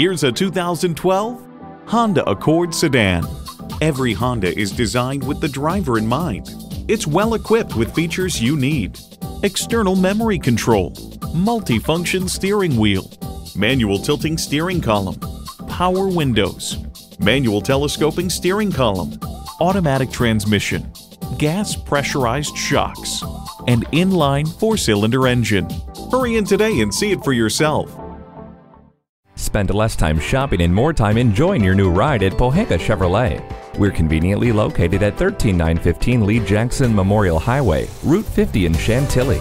Here's a 2012 Honda Accord sedan. Every Honda is designed with the driver in mind. It's well equipped with features you need. External memory control, multifunction steering wheel, manual tilting steering column, power windows, manual telescoping steering column, automatic transmission, gas pressurized shocks, and inline four-cylinder engine. Hurry in today and see it for yourself. Spend less time shopping and more time enjoying your new ride at Pohanka Chevrolet. We're conveniently located at 13915 Lee Jackson Memorial Highway, Route 50 in Chantilly.